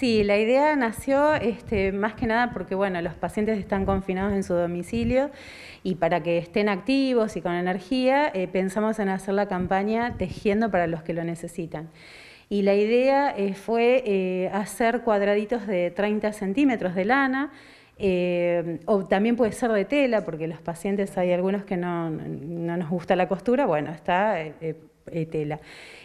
Sí, la idea nació este, más que nada porque bueno, los pacientes están confinados en su domicilio y para que estén activos y con energía eh, pensamos en hacer la campaña Tejiendo para los que lo necesitan. Y la idea eh, fue eh, hacer cuadraditos de 30 centímetros de lana, o también puede ser de tela, porque los pacientes hay algunos que no, no nos gusta la costura, bueno, está tela.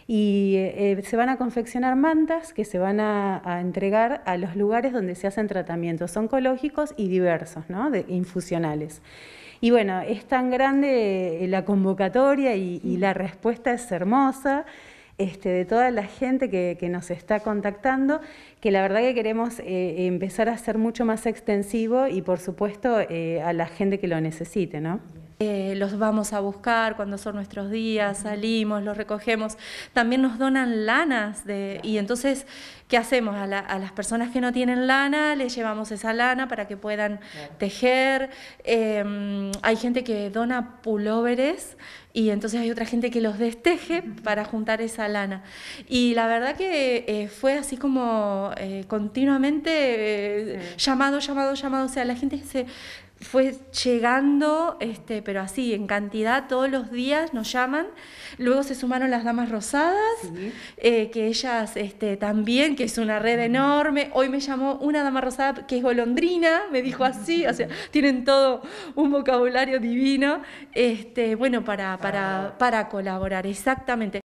Y se van a confeccionar mantas que se van a, entregar a los lugares donde se hacen tratamientos oncológicos y diversos, ¿no? de, infusionales. Y bueno, es tan grande eh, la convocatoria y, la respuesta es hermosa. Este, de toda la gente que, nos está contactando, que la verdad que queremos eh, empezar a ser mucho más extensivo y por supuesto eh, a la gente que lo necesite, ¿no? Eh, los vamos a buscar cuando son nuestros días, salimos, los recogemos. También nos donan lanas de, y entonces, ¿qué hacemos? A, las personas que no tienen lana les llevamos esa lana para que puedan tejer. Em, hay gente que dona pulóveres y entonces hay otra gente que los desteje para juntar esa lana. Y la verdad que eh, fue así como eh, continuamente llamado, llamado, llamado. O sea, la gente se fue llegando, este, pero así, en cantidad, todos los días nos llaman. Luego se sumaron las Damas Rosadas, eh, que ellas este, también, que es una red enorme. Hoy me llamó una Dama Rosada que es golondrina, me dijo así, o sea, tienen todo un vocabulario divino, este, bueno, para, para, para colaborar, exactamente.